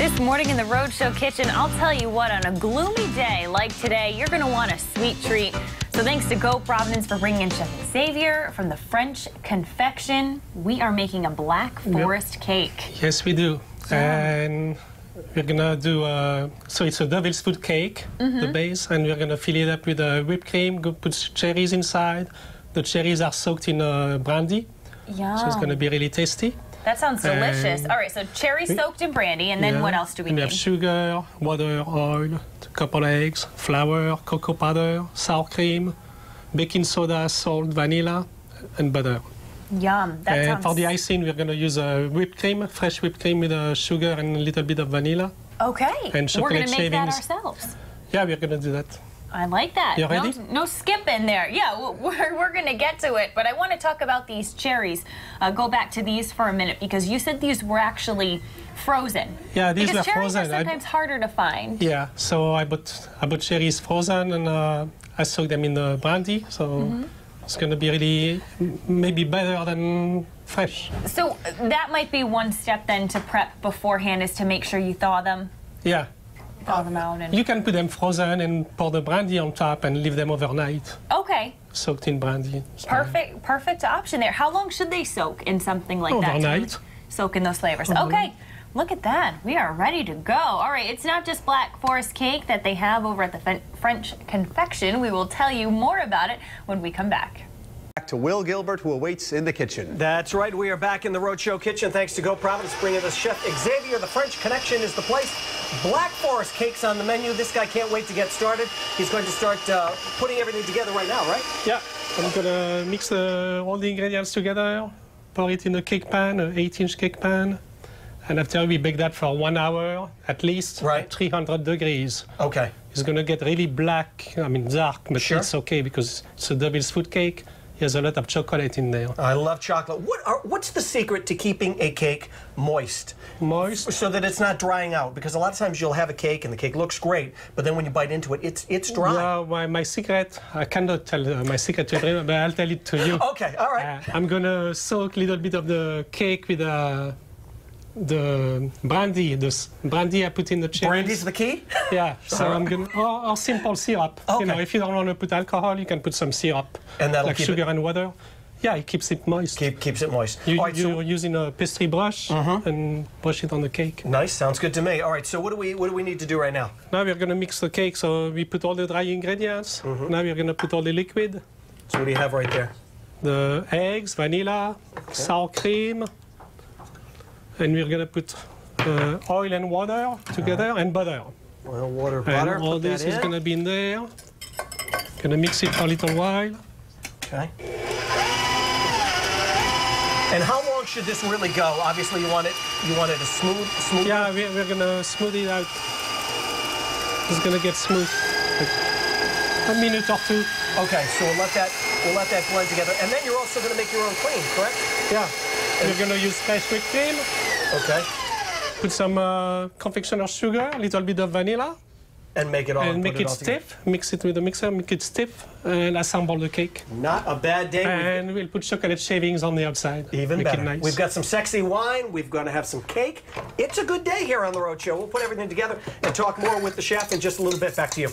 This morning in the Rhode Show kitchen, I'll tell you what, on a gloomy day like today, you're going to want a sweet treat. So thanks to Go Providence for bringing in Chef Xavier from the French Confection. We are making a Black Forest cake. Yes, we do. And we're gonna do uh, so it's a devil's food cake, the base, and we're gonna fill it up with uh, whipped cream. Put cherries inside. The cherries are soaked in uh, brandy, Yum. so it's gonna be really tasty. That sounds delicious. And- All right, so cherry soaked in brandy, and then Yeah. what else do we and need? We have sugar, water, oil, a couple of eggs, flour, cocoa powder, sour cream, baking soda, salt, vanilla, and butter. Yum. That and sounds for the icing, we're gonna use uh, whipped cream, fresh whipped cream with uh, sugar and a little bit of vanilla. okay. and We're going chocolate to make that shavings. ourselves. Yeah, we're gonna do that. I like that. You no, ready? no skip in there. Yeah, we're, we're going to get to it, but I want to talk about these cherries. Uh, go back to these for a minute because you said these were actually frozen. Yeah, these because were cherries frozen. are I- sometimes harder to find. Yeah, so I bought I bought cherries frozen and uh, I soaked them in the brandy. So Mm-hmm. it's gonna be really maybe better than fresh. So uh, that might be one step then to prep beforehand is to make sure you thaw them, Yeah, thaw them out, and you can put them frozen and pour the brandy on top and leave them overnight, okay, soaked in brandy. So perfect, perfect option there. How long should they soak in something like that? Overnight. Soak in those flavors. Overnight. Okay. Look at that. We are ready to go. All right, it's not just Black Forest cake that they have over at the French Confection. We will tell you more about it when we come back. Back to Will Gilbert, who awaits in the kitchen. That's right. We are back in the Rhode Show kitchen. Thanks to Go Providence, bringing us Chef Xavier. The French Connection is the place. Black Forest cakes on the menu. This guy can't wait to get started. He's going to start uh, putting everything together right now, right? Yeah, I'm gonna mix uh, all the ingredients together, pour it in a cake pan, an 8-inch cake pan, and after we bake that for one hour at least Right. at 300 degrees. Okay. It's gonna get really black, I mean dark, but Sure. it's okay because it's a devil's food cake. There's a lot of chocolate in there. I love chocolate. What are, what's the secret to keeping a cake moist Moist. so that it's not drying out? Because a lot of times you'll have a cake and the cake looks great, but then when you bite into it, it's it's dry. Yeah, my, my secret, I cannot tell uh, my secret to everyone, but I'll tell it to you. Okay, all right. Uh, I'm gonna soak a little bit of the cake with uh, the brandy, the brandy I put in the cherries. Brandy's the key? Yeah, so I'm gonna, or, or simple syrup. Okay. You know, if you don't want to put alcohol, you can put some syrup. And that'll like keep sugar it- and water. Yeah, it keeps it moist. Keep, keeps it moist. You, right, you're so, Mm-hmm. using a pastry brush and brush it on the cake. nice. Sounds good to me. All right, so what do we what do we need to do right now? Now we're gonna mix the cake. So we put all the dry ingredients. Mm-hmm. Now we're gonna put all the liquid, So what do you have right there? the eggs, vanilla, sour cream, and we're gonna put uh, oil and water together and butter. Well, water, butter. And all put this is in. gonna be in there. Gonna mix it for a little while. Okay. And how long should this really go? Obviously, you want it you want it a smooth smooth. Yeah, we're, we're gonna smooth it out. It's gonna get smooth. Like a minute or two. Okay, so we'll let that we'll let that blend together, and then you're also going to make your own cream, correct? Yeah. And you're gonna use fresh whipped cream. Okay. Put some uh, confectioner sugar, a little bit of vanilla, And make it all and make it together. stiff. Mix it with the mixer, make it stiff, and assemble the cake. Not a bad day. And we'll put chocolate shavings on the outside. Even make better. It nice. We've got some sexy wine. We've got to have some cake. It's a good day here on the Rhode Show. We'll put everything together and talk more with the chef in just a little bit. Back to you.